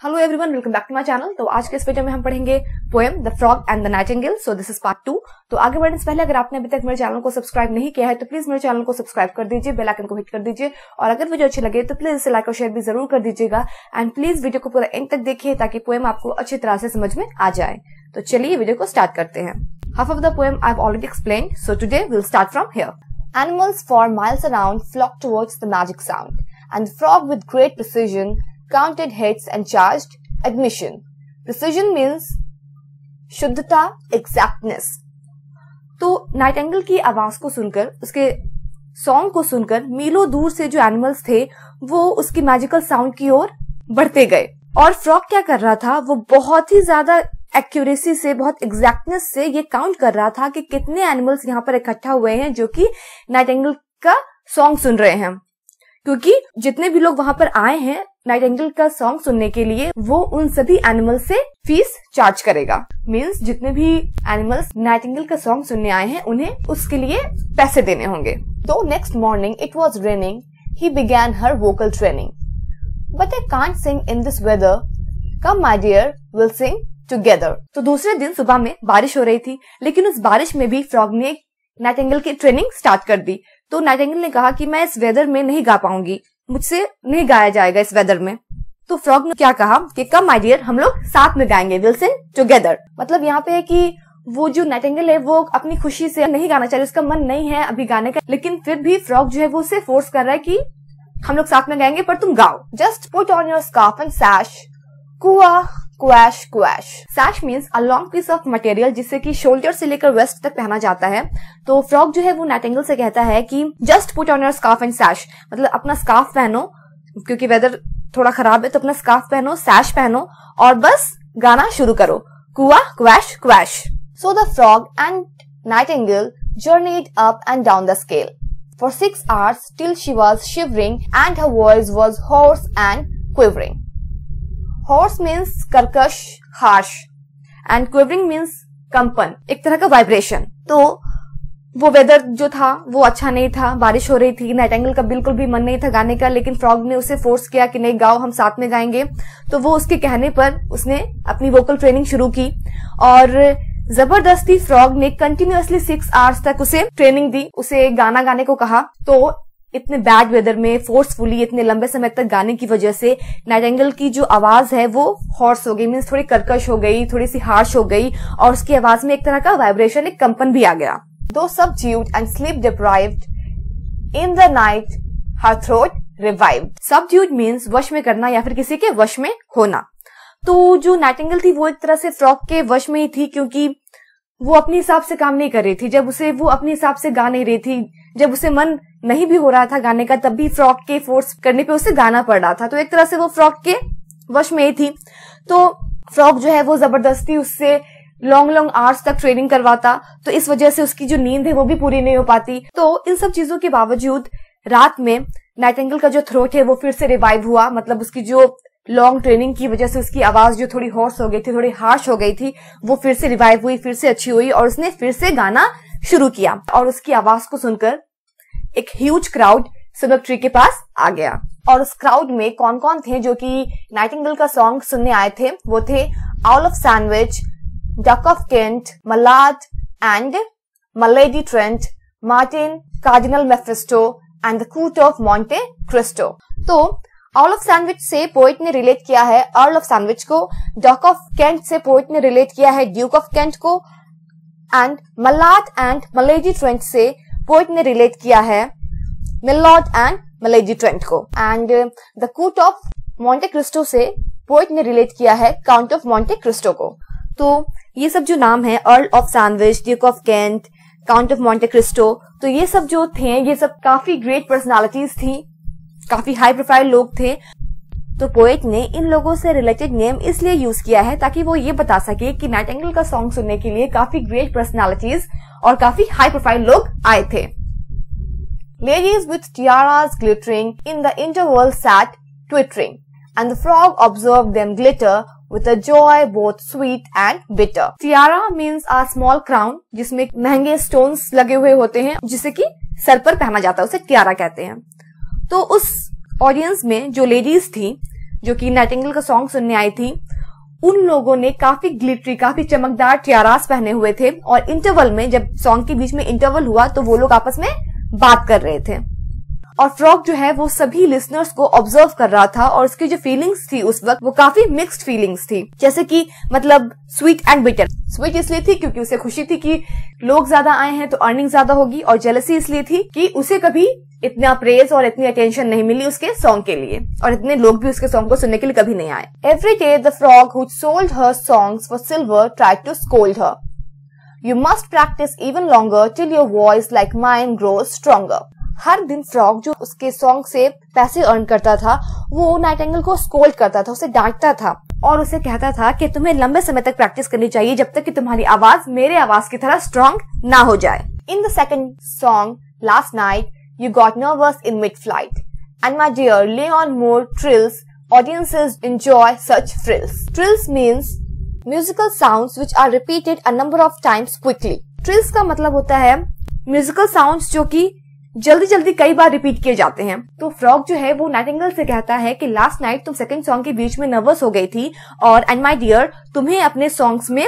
Hello everyone welcome back to my channel तो आज के इस वीडियो में हम पढ़ेंगे poem the frog and the nightingale so this is part two तो आगे बढ़ने से पहले अगर आपने अभी तक मेरे चैनल को सब्सक्राइब नहीं किया है तो प्लीज़ मेरे चैनल को सब्सक्राइब कर दीजिए बेल आइकन को हिट कर दीजिए। और अगर वीडियो अच्छी लगे तो प्लीज़ इसे लाइक और शेयर भी ज़रूर कर दीजिएगा। एंड प्लीज़ वीडियो को पूरा एंड तक देखिए ताकि पोएम आपको अच्छी तरह से समझ में आ जाए। तो चलिए वीडियो को स्टार्ट करते हैं। Half of the poem I already explain so today will start from here Animals for miles around flocked towards the magic sound, and the frog with great counted hits and charged admission. Precision means शुद्धता, exactness. तो nightingale की आवाज़ को सुनकर, उसके song को सुनकर, मीलों दूर से जो एनिमल्स थे, वो उसकी मैजिकल साउंड की ओर बढ़ते गए और फ्रॉक क्या कर रहा था वो बहुत ही ज़्यादा एक्यूरेसी से, बहुत एग्जैक्टनेस से ये काउंट कर रहा था कि कितने एनिमल्स यहाँ पर इकट्ठा हुए हैं जो कि नाइटेंगल का सॉन्ग सुन रहे हैं क्योंकि जितने भी लोग वहाँ पर आए हैं नाइटेंगल का सॉन्ग सुनने के लिए वो उन सभी एनिमल से फ़ीस चार्ज करेगा। मीन्स जितने भी एनिमल्स नाइटेंगल का सॉन्ग सुनने आए हैं, उन्हें उसके लिए पैसे देने होंगे। तो next morning it was raining he began her vocal training but I can't sing in this weather come my dear will sing together तो दूसरे दिन सुबह में बारिश हो रही थी, लेकिन उस बारिश में भी फ्रॉग ने नाइटेंगल की ट्रेनिंग स्टार्ट कर दी। तो नाइटेंगल ने कहा कि मैं इस वेदर में नहीं गा पाऊँगी। मुझसे नहीं गाया जाएगा इस वेदर में। तो फ्रॉग ने क्या कहा कि कम माय डियर हम लोग साथ में गाएँगे विल सिंग टुगेदर मतलब यहाँ पे है कि वो जो नेटेंगल है, वो अपनी खुशी से नहीं गाना चाहिए उसका मन नहीं है अभी गाने का। लेकिन फिर भी फ्रॉग जो है, वो उसे फोर्स कर रहा है कि, हम लोग साथ में गाएँगे, पर तुम गाओ। Just put on your scarf and sash कुआ। क्वैश quash sash means a long piece of material जिससे कि शोल्डर से लेकर वेस्ट तक पहना जाता है। तो फ्रॉक जो है वो नाइटेंगल से कहता है कि just put on your scarf and sash मतलब अपना स्कार्फ पहनो, क्योंकि वेदर थोड़ा खराब है तो अपना स्कार्फ पहनो सैश पहनो और बस गाना शुरू करो। कुआ क्वैश quash so the frog and nightingale journeyed up and down the scale. For six hours till she was shivering and her voice was hoarse and quivering. Hoarse means कर्कश हार्श एंड क्विवरिंग मीन्स कंपन एक तरह का vibration तो वो weather जो था, वो अच्छा नहीं था, बारिश हो रही थी नाइट एंगल का बिल्कुल भी मन नहीं था गाने का, लेकिन फ्रॉग ने उसे फोर्स किया कि नहीं, गाओ, हम साथ में गाएँगे। तो वो उसके कहने पर उसने अपनी वोकल ट्रेनिंग शुरू की और ज़बरदस्ती फ्रॉग ने कंटिन्यूअसली सिक्स आवर्स तक उसे ट्रेनिंग दी, उसे गाना गाने को कहा। तो इतने बैड वेदर में फोर्सफुली इतने लंबे समय तक गाने की वजह से नाइटेंगल की जो आवाज़ है वो हॉर्स हो गई मीन्स थोड़ी कर्कश हो गई, थोड़ी सी हार्श हो गई और उसकी आवाज़ में एक तरह का वाइब्रेशन एक कंपन भी आ गया। दो subdued and sleep deprived in the night her throat revive subdued means वश में करना या फिर किसी के वश में होना। तो जो नाइटिंगल थी वो एक तरह से फ्रॉक के वश में ही थी क्योंकि वो अपने हिसाब से काम नहीं कर रही थी। जब उसे, वो अपने हिसाब से गा नहीं रही थी। जब उसे मन नहीं भी हो रहा था गाने का, तब भी फ्रॉक के फोर्स करने पे उसे गाना पड़ रहा था। तो एक तरह से वो फ्रॉक के वश में ही थी। तो फ्रॉक जो है वो ज़बरदस्ती उससे लॉन्ग लॉन्ग आवर्स तक ट्रेनिंग करवाता। तो इस वजह से उसकी जो नींद है वो भी पूरी नहीं हो पाती। तो इन सब चीज़ों के बावजूद रात में नाइटेंगल का जो थ्रोट है वो फिर से रिवाइव हुआ। मतलब उसकी जो लॉन्ग ट्रेनिंग की वजह से उसकी आवाज़ जो थोड़ी हॉर्स हो गई थी, थोड़ी हार्श हो गई थी, वो फिर से रिवाइव हुई, फिर से अच्छी हुई और उसने फिर से गाना शुरू किया। और उसकी आवाज़ को सुनकर एक ह्यूज क्राउड सिबक ट्री के पास आ गया। और उस क्राउड में कौन कौन थे जो कि नाइटिंगल का सॉन्ग सुनने आए थे? वो थे earl of Sandwich duke of Kent milord and milady Trent Martin cardinal Mephisto and the count of Monte Cristo तो ऑल ऑफ़ सैंडविच से पोइट ने रिलेट किया है। अर्ल ऑफ़ सैंडविच को डॉक ऑफ़ केंट से पोइट ने relate किया है। ड्यूक ऑफ़ केंट को and milord and milady Trent से पोइट ने रिलेट किया है मिलॉड एंड मलेजी ट्रेंट को। And the count of Monte Cristo से पोइट ने रिलेट किया है काउंट ऑफ़ मॉन्टे क्रिस्टो को। तो ये सब जो नाम है earl of Sandwich duke of Kent count of Monte Cristo तो ये सब जो थे, ये सब काफ़ी ग्रेट पर्सनालिटीज थी, काफ़ी हाई प्रोफ़ाइल लोग थे तो पोएट ने इन लोगों से रिलेटेड नेम इसलिए यूज़ किया है ताकि वो ये बता सके कि नाइटेंगल का सॉन्ग सुनने के लिए काफ़ी ग्रेट पर्सनालिटीज और काफ़ी हाई प्रोफ़ाइल लोग आए थे ladies with tiaras glittering in the interval sat twittering and the frog observe them glitter with a joy both sweet and bitter. Tiara means a small crown, जिसमें महँगे stones लगे हुए होते हैं, जिसे कि सर पर पहना जाता है, उसे टियारा कहते हैं तो उस ऑडियंस में जो लेडीज़ थी, जो कि नाइटिंगल का सॉन्ग सुनने आई थी, उन लोगों ने काफ़ी ग्लिटरी काफ़ी चमकदार टियारास पहने हुए थे और इंटरवल में जब सॉन्ग के बीच में इंटरवल हुआ तो वो लोग आपस में बात कर रहे थे। और फ्रॉक जो है वो सभी लिसनर्स को ऑब्ज़र्व कर रहा था और उसकी जो फीलिंग्स थी उस वक्त वो काफ़ी मिक्स्ड फीलिंग्स थी। जैसे कि मतलब स्वीट एंड बिटर स्वीट इसलिए थी क्योंकि उसे खुशी थी कि लोग ज़्यादा आए हैं तो अर्निंग ज़्यादा होगी और जेलसी इसलिए थी कि उसे कभी इतना प्रेज और इतनी अटेंशन नहीं मिली उसके सॉन्ग के लिए। और इतने लोग भी उसके सॉन्ग को सुनने के लिए कभी नहीं आए। Every day the frog who sold her songs for silver try to scold her you must practise even longer till your voice like mine grow stronger हर दिन फ्रॉक जो उसके सॉन्ग से पैसे अर्न करता था, वो नाइट एंगल को scold करता था, उसे डांटता था। और उसे कहता था कि तुम्हें लंबे समय तक प्रैक्टिस करनी चाहिए जब तक कि तुम्हारी आवाज़ मेरे आवाज़ की तरह स्ट्रॉन्ग ना हो जाए। In the second song last night got nervous in mid flight and my dear lay on more trills audiences enjoy such trills. Trills means musical sounds which are repeated a number of times quickly. Trills का मतलब होता है musical sounds जो कि जल्दी जल्दी कई बार repeat किए जाते हैं तो फ्रॉक जो है, वो नाइटिंगल से कहता है कि लास्ट नाइट तुम सेकंड सॉन्ग के बीच में नर्वस हो गई थी और एंड माई डियर तुम्हें अपने सॉन्ग्स में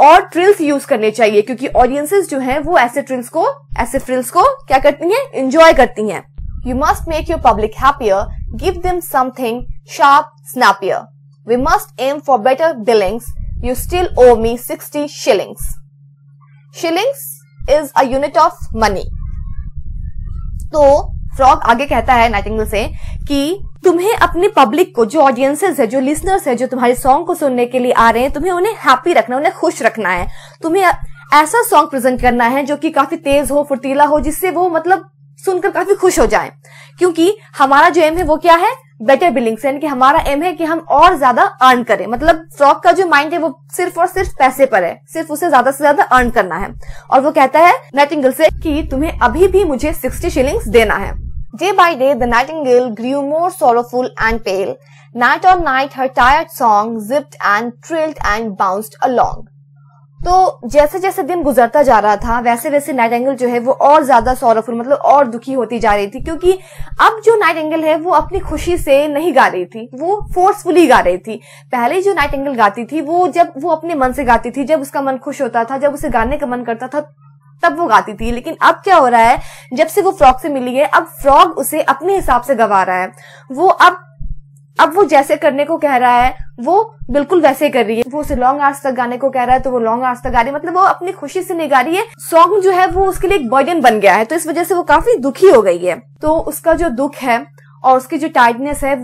और ट्रिल्स यूज़ करने चाहिए, क्योंकि ऑडियंसेस जो है, वो ऐसे ट्रिल्स को, ऐसे ट्रिल्स को क्या करती हैं? एंजॉय करती हैं। You must make your public happier give them something sharp snappier we must aim for better billings you still owe me sixty shillings shillings is a unit of money तो frog आगे कहता है Nightingale से कि तुम्हें अपनी public को, जो ऑडियंसेस है, जो लिसनर्स है, जो तुम्हारे सॉन्ग को सुनने के लिए आ रहे हैं, तुम्हें उन्हें हैप्पी रखना उन्हें खुश रखना है। तुम्हें ऐसा सॉन्ग प्रेजेंट करना है, जो कि काफ़ी तेज हो, फुर्तीला हो, जिससे वो मतलब सुनकर काफ़ी खुश हो जाए। क्योंकि हमारा जो एम है, वो क्या है? बेटर बिलिंग यानी कि हमारा एम है कि हम और ज़्यादा अर्न करें। मतलब फ्रॉक का जो माइंड है, वो सिर्फ़ और सिर्फ़ पैसे पर है। सिर्फ़ उसे ज़्यादा से ज़्यादा अर्न करना है। और वो कहता है नाइटिंगल से कि तुम्हें अभी भी मुझे सिक्सटी शिलिंग्स देना है। Day by day the nightingale grieve more sorrowful and pale night और night her tired song zipped and trilled and bounced along तो जैसे जैसे दिन गुजरता जा रहा था, वैसे वैसे नाइट एंगल जो है वो और ज़्यादा सौरफुल मतलब और दुखी होती जा रही थी, क्योंकि अब जो नाइट एंगल है वो अपनी खुशी से नहीं गा रही थी, वो फोर्सफुली गा रही थी। पहले जो नाइट एंगल गाती थी, वो जब वो अपने मन से गाती थी, जब उसका मन खुश होता था, जब उसे गाने का मन करता था तब वो गाती थी। लेकिन अब क्या हो रहा है? जब से वो फ्रॉग से मिली है, अब फ्रॉग उसे अपने हिसाब से गवा रहा है। वो अब अब वो जैसे करने को कह रहा है, वो बिल्कुल वैसे कर रही है। वो उसे लॉन्ग आर्स तक गाने को कह रहा है तो वो लॉन्ग आर्स तक गा रही है। मतलब वो अपनी खुशी से नहीं गा रही है। सॉन्ग जो है, वो उसके लिए एक बर्डन बन गया है। तो इस वजह से वो काफ़ी दुखी हो गई है। तो उसका जो दुख है और उसकी जो टाइटनेस है,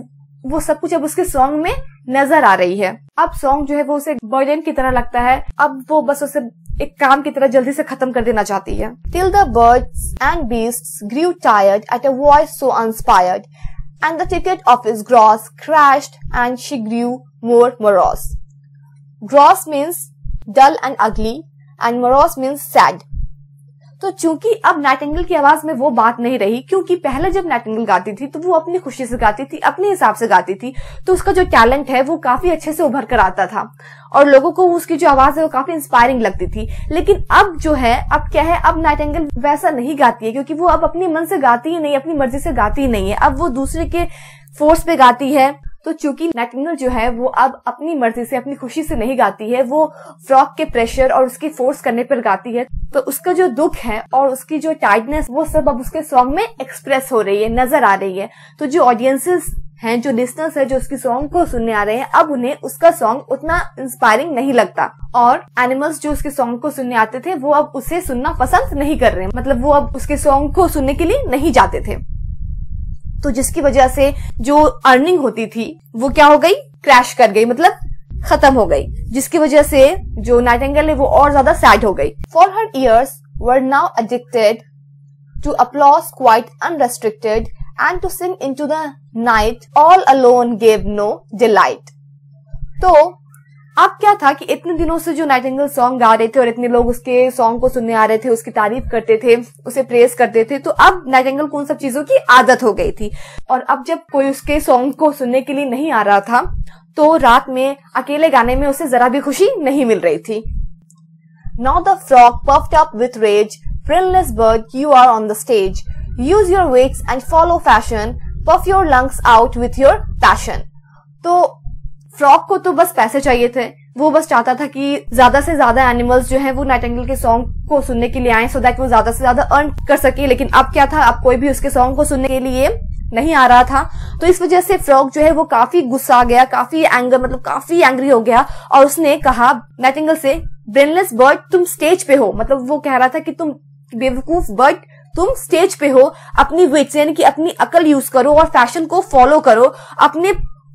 वो सब कुछ अब उसके सॉन्ग में नज़र आ रही है। अब सॉन्ग जो है, वो उसे बर्डन की तरह लगता है। अब वो बस उसे एक काम की तरह जल्दी से खत्म कर देना चाहती है। Till the birds and beast grew tired at a voice so uninspired and the ticket office gross crash and she grew more morose gross means dull and ugly and morose means sad तो चूँकि अब Nightingale की आवाज़ में वो बात नहीं रही, क्योंकि पहले जब नाइटिंगल गाती थी तो वो अपनी खुशी से गाती थी, अपने हिसाब से गाती थी तो उसका जो टैलेंट है, वो काफ़ी अच्छे से उभर कर आता था। और लोगों को उसकी जो आवाज़ है, वो काफ़ी इंस्पायरिंग लगती थी। लेकिन अब जो है, अब क्या है, अब नाइटिंगल वैसा नहीं गाती है, क्योंकि वो अब अपने मन से गाती ही नहीं, अपनी मर्ज़ी से गाती ही नहीं है। अब वो दूसरे के फोर्स पे गाती है तो चूँकि नाइटिंगल जो है, वो अब अपनी मर्ज़ी से, अपनी खुशी से नहीं गाती है, वो फ्रॉक के प्रेशर और उसकी फोर्स करने पर गाती है तो उसका जो दुख है और उसकी जो टाइटनेस वो सब अब उसके सॉन्ग में एक्सप्रेस हो रही है, नज़र आ रही है। तो जो ऑडियंसेस हैं, जो लिसनर्स है, जो उसकी सॉन्ग को सुनने आ रहे हैं, अब उन्हें उसका सॉन्ग उतना इंस्पायरिंग नहीं लगता। और एनिमल्स जो उसके सॉन्ग को सुनने आते थे, वो अब उसे सुनना पसंद नहीं कर रहे मतलब वो अब उसके सॉन्ग को सुनने के लिए नहीं जाते थे। तो जिसकी वजह से जो अर्निंग होती थी, वो क्या हो गई? क्रैश कर गई मतलब खत्म हो गई। जिसकी वजह से जो नाइटेंगल है, वो और ज़्यादा सैड हो गई। For her ears were now addicted to applause quite unrestricted and to sing into the night all alone gave no delight तो अब क्या था कि इतने दिनों से जो नाइटिंगल सॉन्ग गा रहे थे और इतने लोग उसके सॉन्ग को सुनने आ रहे थे, उसकी तारीफ़ करते थे, उसे प्रेस करते थे तो अब नाइटिंगल को उन सब चीज़ों की आदत हो गई थी। और अब जब कोई उसके सॉन्ग को सुनने के लिए नहीं आ रहा था तो रात में अकेले गाने में उसे जरा भी खुशी नहीं मिल रही थी। Now the frog puffed up with rage brainless bird you are on the stage use your wits and follow fashion puff your lungs out with your passion तो फ्रॉक को तो बस पैसे चाहिए थे। वो बस चाहता था कि ज़्यादा से ज़्यादा एनिमल्स जो है वो नाइटेंगल के सॉन्ग को सुनने के लिए आए सो दैट वो ज़्यादा से ज़्यादा अर्न कर सके। लेकिन अब क्या था? अब कोई भी उसके सॉन्ग को सुनने के लिए नहीं आ रहा था। तो इस वजह से फ्रॉक जो है वो काफ़ी गुस्सा गया, काफ़ी एंगर मतलब काफ़ी एंग्री हो गया। और उसने कहा नाइटिंगल से ब्रेनलेस बर्ड तुम स्टेज पे हो। मतलब वो कह रहा था कि तुम बेवकूफ़ बर्ड तुम स्टेज पे हो। अपनी विट्स यानी कि अपनी अकल यूज़ करो और फ़ैशन को फॉलो करो। अपने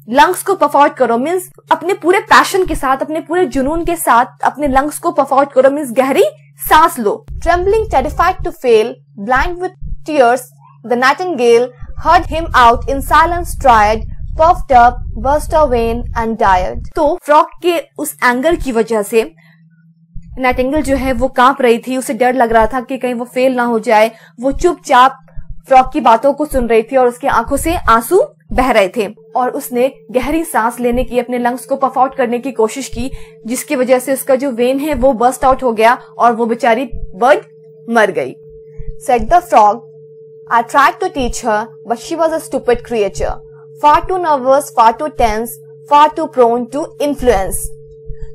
लंग्स को परफॉर्ट करो मीन्स अपने पूरे पैशन के साथ अपने पूरे जुनून के साथ अपने लंग्स को परफॉर्ट करो मीन्स गहरी सांस लो trembling terrified to fail blind with tears the nightingale heard him out in silence tried puffed up, burst vain and died. तो फ्रॉक के उस एंगर की वजह से नाइटिंगल जो है वो काँप रही थी उसे डर लग रहा था कि कहीं वो फेल ना हो जाए वो चुपचाप फ्रॉक की बातों को सुन रही थी और उसकी आँखों से आँसू बह रहे थे और उसने गहरी सांस लेने की अपने लंग्स को पफ आउट करने की कोशिश की जिसकी वजह से उसका जो वेन है वो बस्ट आउट हो गया और वो बेचारी बर्ड मर गई said the frog I tried to teach her, but she was a stupid creature. Far too nervous, far too tense, far too prone to influence.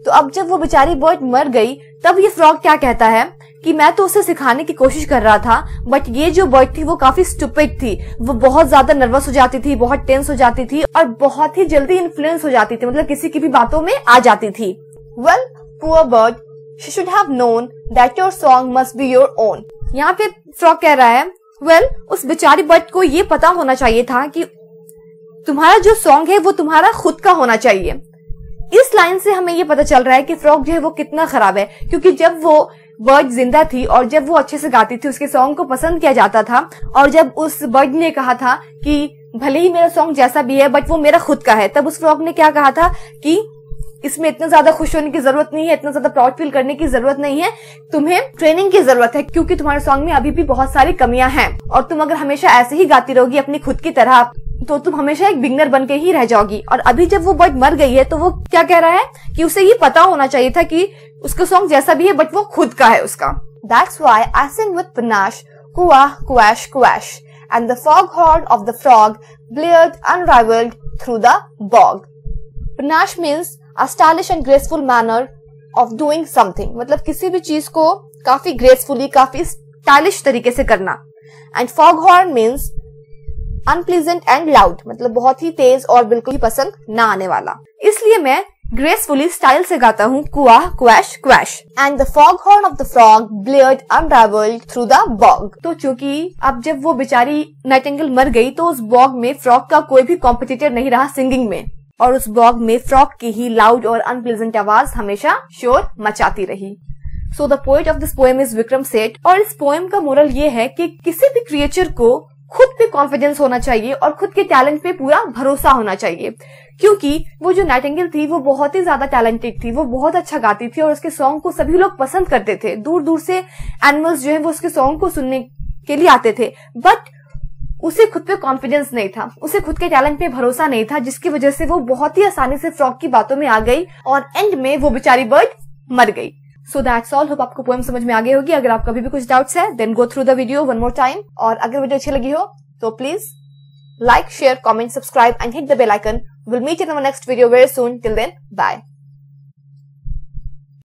तो अब जब वो बेचारी बर्ड मर गई तब ये फ्रॉग क्या कहता है कि मैं तो उसे सिखाने की कोशिश कर रहा था बट ये जो बर्ड थी वो काफ़ी स्टूपिड थी। वो बहुत ज़्यादा नर्वस हो जाती थी बहुत टेंस हो जाती थी और बहुत ही जल्दी इन्फ्लुएंस हो जाती थी मतलब किसी की भी बातों में आ जाती थी। Well poor bird she should have known that your song must be your own यहाँ पे फ्रॉक कह रहा है वेल well, उस बेचारी बर्ड को ये पता होना चाहिए था कि तुम्हारा जो सॉन्ग है वो तुम्हारा खुद का होना चाहिए। इस लाइन से हमें ये पता चल रहा है कि फ्रॉक जो है वो कितना खराब है क्योंकि जब वो बर्ड ज़िंदा थी और जब वो अच्छे से गाती थी, उसके सॉन्ग को पसंद किया जाता था और जब उस बर्ड ने कहा था कि भले ही मेरा सॉन्ग जैसा भी है बट वो मेरा खुद का है, तब उस फ्रॉक ने क्या कहा था कि इसमें इतना ज़्यादा खुश होने की ज़रूरत नहीं है, इतना ज़्यादा प्राउड फील करने की ज़रूरत नहीं है, तुम्हें ट्रेनिंग की ज़रूरत है, क्योंकि तुम्हारे सॉन्ग में अभी भी बहुत सारी कमियाँ हैं। और तुम अगर हमेशा ऐसे ही गाती रहोगी अपनी खुद की तरह तो तुम हमेशा एक बिगनर बन के ही रह जाओगी। और अभी जब वो बर्ड मर गई है तो वो क्या कह रहा है कि उसे ये पता होना चाहिए था कि उसका सॉन्ग जैसा भी है बट वो खुद का है उसका। That's why I sing with panache कुआ कुएश कुएश and the foghorn of the frog blared unrivalled through the bog panache means a stylish and graceful manner of doing something मतलब किसी भी चीज़ को काफ़ी ग्रेसफुली काफ़ी स्टाइलिश तरीके से करना। And foghorn means unpleasant and loud मतलब बहुत ही तेज और बिल्कुल ही पसंद ना आने वाला। इसलिए मैं ग्रेसफुली स्टाइल से गाता हूँ कुआ क्वैश quash and the foghorn of the frog blared unrivalled through the bog तो चूँकि अब जब वो बेचारी नाइटेंगल मर गई तो उस बॉग में फ्रॉग का कोई भी कॉम्पिटिटर नहीं रहा सिंगिंग में. और उस ब्लॉग में फ्रॉक की ही लाउड और अनप्लेजेंट आवाज़ हमेशा शोर मचाती रही. So the poet of this poem is Vikram Seth और इस पोएम का मोरल ये है कि किसी भी क्रिएचर को खुद पे कॉन्फिडेंस होना चाहिए और खुद के टैलेंट पे पूरा भरोसा होना चाहिए। क्योंकि वो जो नाइटेंगल थी, वो बहुत ही ज़्यादा टैलेंटेड थी, वो बहुत अच्छा गाती थी और उसके सॉन्ग को सभी लोग पसंद करते थे। दूर दूर से एनिमल्स जो है, वो उसके सॉन्ग को सुनने के लिए आते थे। बट उसे खुद पे कॉन्फिडेंस नहीं था, उसे खुद के टैलेंट पे भरोसा नहीं था, जिसकी वजह से वो बहुत ही आसानी से फ्रॉक की बातों में आ गई और एंड में वो बेचारी बर्ड मर गई। सो दैट्स ऑल होप आपको पोएम समझ में आगे होगी। अगर आपका भी, भी कुछ डाउट्स है then go through the video one more time और अगर वीडियो अच्छी लगी हो तो please like share comment subscribe and hit the bell icon will meet in next video very soon till then bye